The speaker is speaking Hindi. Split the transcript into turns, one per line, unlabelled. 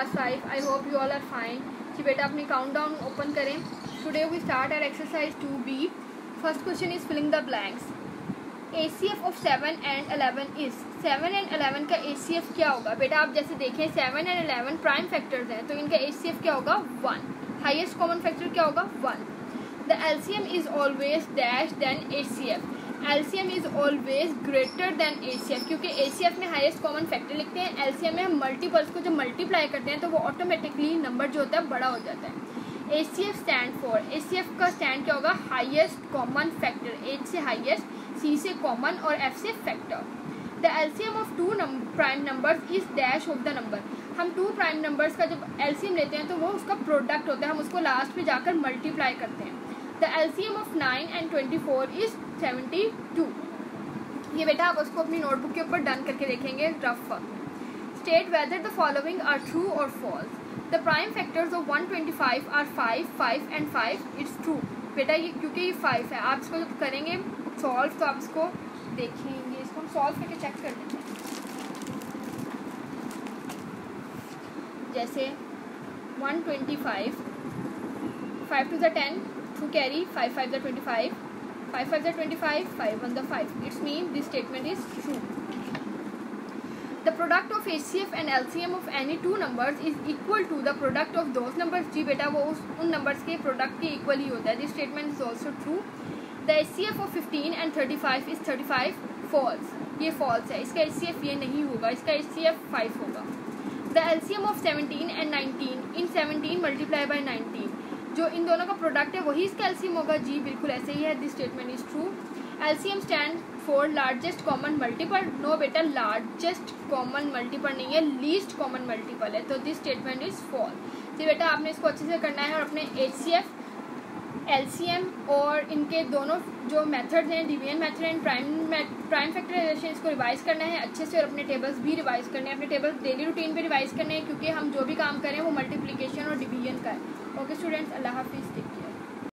class 5 i hope you all are fine. जी बेटा अपनी काउंट डाउन ओपन करें। Today we start our exercise two B first question is filling the blanks A C F of seven and eleven is seven and eleven का ए सी एफ़ क्या होगा? बेटा आप जैसे देखें seven and eleven prime factors हैं तो इनका ए सी एफ़ क्या होगा? वन हाइएस्ट कॉमन फैक्टर क्या होगा? One the L C M is always dash than A C F LCM is always greater than ACF क्योंकि एसीएफ में हाईएस्ट कॉमन फैक्टर लिखते हैं। एलसीएम में हम मल्टीपल्स को जब मल्टीप्लाई करते हैं तो वो ऑटोमेटिकली नंबर जो होता है, बड़ा हो जाता है। A C F stand for A C F का स्टैंड क्या होगा? हाइएस्ट कॉमन फैक्टर एच से हाइएस्ट सी से कॉमन और एफ़ से factor the LCM of two prime number is dash of the number हम टू प्राइम नंबर्स का जब एलसीएम लेते हैं तो वो उसका प्रोडक्ट होता है। हम उसको लास्ट में जाकर मल्टीप्लाई करते हैं। The LCM of nine and twenty four is seventy two ये बेटा आप उसको अपनी नोटबुक के ऊपर डन करके देखेंगे rough state whether the following are true और false the prime factors of one twenty five are five five and five it's true बेटा ये, क्योंकि ये फाइव है, आप इसको जब करेंगे सॉल्व तो आप इसको देखेंगे, इसको हम सॉल्व करके चेक कर देते हैं जैसे one twenty five five two ज़ ten two carry five five the twenty five five five the twenty five five one the five it's mean this statement is true the product of H C F and L C M of any two number is equal to the product of दो नंबर जी बेटा वो उस उन नंबर के प्रोडक्ट के इक्वल ही होता है this statement is also true the H C F of fifteen and thirty five is thirty five false ये फॉल्स है इसका एच सी एफ़ ये नहीं होगा इसका एच सी एफ़ फाइव होगा the L C M of seventeen and nineteen in seventeen multiply by nineteen जो इन दोनों का प्रोडक्ट है, वही इसका एल्सियम होगा। जी, बिल्कुल ऐसे ही है। This statement is true LCM stand for largest common multiple no बेटा लार्जेस्ट कॉमन मल्टीपल नहीं है लीस्ट कॉमन मल्टीपल है। तो दिस स्टेटमेंट इज़ फॉल जी बेटा, आपने इसको अच्छे से करना है और अपने H C F L C M और इनके दोनों जो मेथड्स हैं division method and prime prime factorisation इसको रिवाइज करना है, अच्छे से और अपने टेबल्स भी रिवाइज करने हैं, अपने टेबल्स डेली रूटीन पे रिवाइज करने हैं, क्योंकि हम जो भी काम करें, वो मल्टीप्लिकेशन और डिवीज़न का है। ओके स्टूडेंट्स अल्लाह हाफिज़